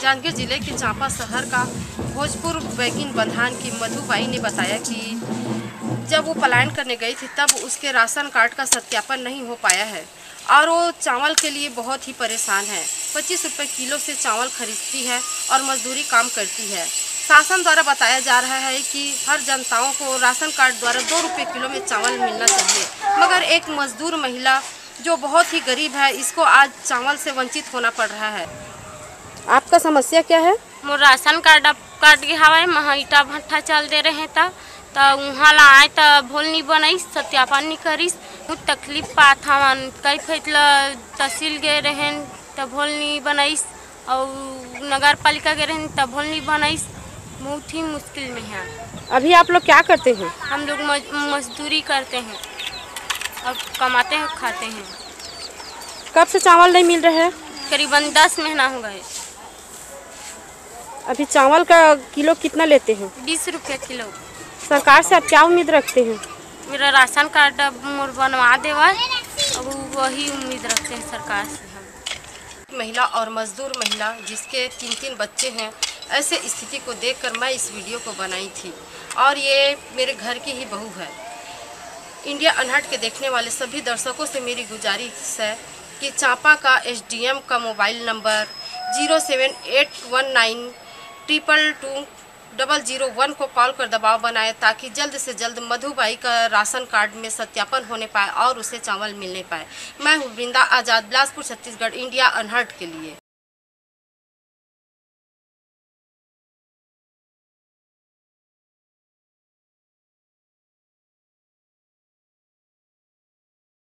जांजगीर ज़िले के चांपा शहर का भोजपुर बैगिन बंधान की मधुबाई ने बताया कि जब वो पलायन करने गई थी, तब उसके राशन कार्ड का सत्यापन नहीं हो पाया है और वो चावल के लिए बहुत ही परेशान है। पच्चीस रुपये किलो से चावल खरीदती है और मजदूरी काम करती है। शासन द्वारा बताया जा रहा है कि हर जनताओं को राशन कार्ड द्वारा दो रुपये किलो में चावल मिलना चाहिए। मगर एक मजदूर महिला जो बहुत ही गरीब है, इसको आज चावल से वंचित होना पड़ रहा है। आपका समस्या क्या है? मोर राशन कार्ड अब काट हवा हवाए महा ईटा भट्ठा चल दे रहे त। त उहाँ ला आए त भोल नहीं बनाइस सत्यापन नहीं करिस। बहुत तकलीफ़ पात हवन। कई फैसला तहसील गए रहन त भोल नहीं बनाइस और नगर पालिका गए रहन त भोल नहीं बनाइस बहुत ही मुश्किल में है। अभी आप लोग क्या करते हैं? हम लोग मजदूरी करते हैं। और कमाते हैं खाते हैं। कब से चावल नहीं मिल रहा? है करीबन दस महीना हो गए। अभी चावल का किलो कितना लेते हैं? बीस रुपये किलो। सरकार से आप क्या उम्मीद रखते हैं? मेरा राशन कार्ड अब मोर बनवा देवा अब वही उम्मीद रखते हैं सरकार से हम। महिला और मजदूर महिला जिसके तीन तीन बच्चे हैं ऐसे स्थिति को देखकर मैं इस वीडियो को बनाई थी। और ये मेरे घर की ही बहू है। इंडिया अनहट के देखने वाले सभी दर्शकों से मेरी गुजारिश है कि चांपा का एसडीएम का mobile number zero seven eight one nine triple two double zero one को कॉल कर दबाव बनाए ताकि जल्द से जल्द मधुबाई का राशन कार्ड में सत्यापन होने पाए और उसे चावल मिलने पाए। मैं हूँ वृंदा आज़ाद, बिलासपुर, छत्तीसगढ़, इंडिया अनहर्ट के लिए।